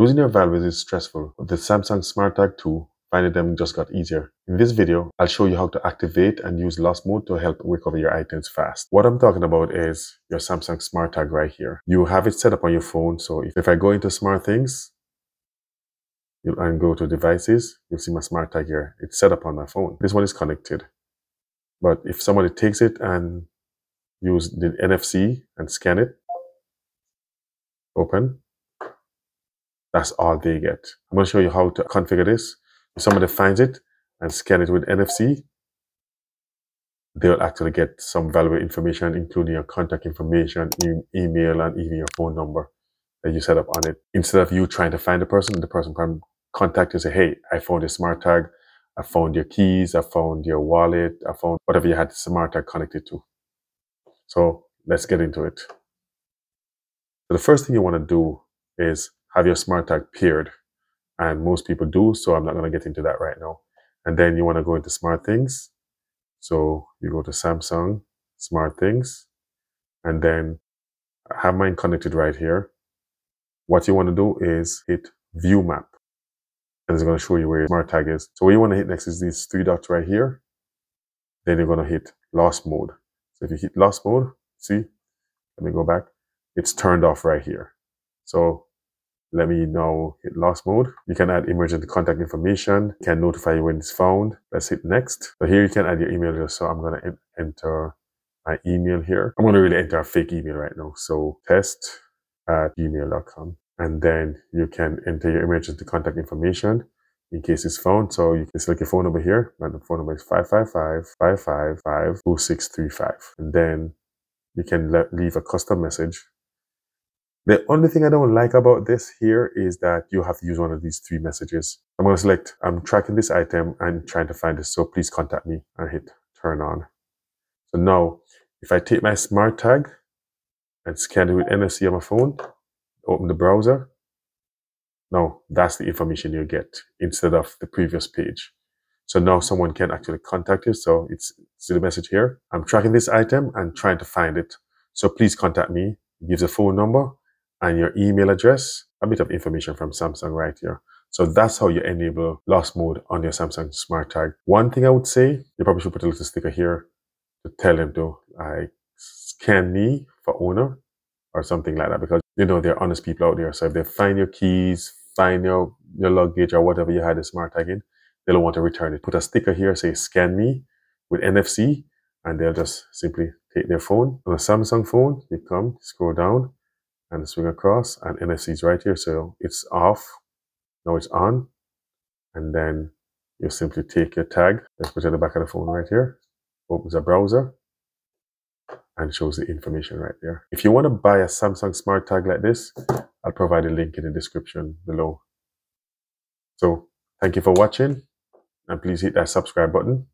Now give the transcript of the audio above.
Losing your valuables is stressful. With the Samsung SmartTag 2, finding them just got easier. In this video, I'll show you how to activate and use lost mode to help recover your items fast. What I'm talking about is your Samsung SmartTag right here. You have it set up on your phone. So if, if I go into Smart Things and go to Devices, you'll see my SmartTag here. It's set up on my phone. This one is connected. But if somebody takes it and use the NFC and scan it, open, that's all they get. I'm going to show you how to configure this. If somebody finds it and scan it with NFC, they'll actually get some valuable information, including your contact information, e email, and even your phone number that you set up on it. Instead of you trying to find the person, the person can contact you and say, hey, I found your smart tag. I found your keys. I found your wallet. I found whatever you had the smart tag connected to. So let's get into it. So the first thing you want to do is have your smart tag paired. And most people do, so I'm not going to get into that right now. And then you want to go into smart things. So you go to Samsung, smart things, and then I have mine connected right here. What you want to do is hit view map. And it's going to show you where your smart tag is. So what you want to hit next is these three dots right here. Then you're going to hit lost mode. So if you hit lost mode, see, let me go back. It's turned off right here. So let me know hit lost mode. You can add emergency contact information. You can notify you when it's found. Let's hit next. So here you can add your email address. So I'm going to enter my email here. I'm going to really enter a fake email right now. So test at gmail.com. And then you can enter your emergency contact information in case it's found. So you can select your phone number here. My phone number is 555-555-2635. And then you can leave a custom message the only thing I don't like about this here is that you have to use one of these three messages. I'm going to select, I'm tracking this item and trying to find this. So please contact me and hit turn on. So now if I take my smart tag and scan it with NFC on my phone, open the browser. Now that's the information you get instead of the previous page. So now someone can actually contact you. So it's, see the message here. I'm tracking this item and trying to find it. So please contact me. It gives a phone number and your email address, a bit of information from Samsung right here. So that's how you enable lost mode on your Samsung Smart Tag. One thing I would say, you probably should put a little sticker here to tell them to like scan me for owner or something like that because you know there are honest people out there. So if they find your keys, find your, your luggage or whatever you had the smart tag in, they'll want to return it. Put a sticker here, say scan me with NFC, and they'll just simply take their phone. On a Samsung phone, you come, scroll down, and swing across and NFC is right here. So it's off. Now it's on. And then you simply take your tag. Let's put it at the back of the phone right here. Opens a browser and shows the information right there. If you want to buy a Samsung smart tag like this, I'll provide a link in the description below. So thank you for watching and please hit that subscribe button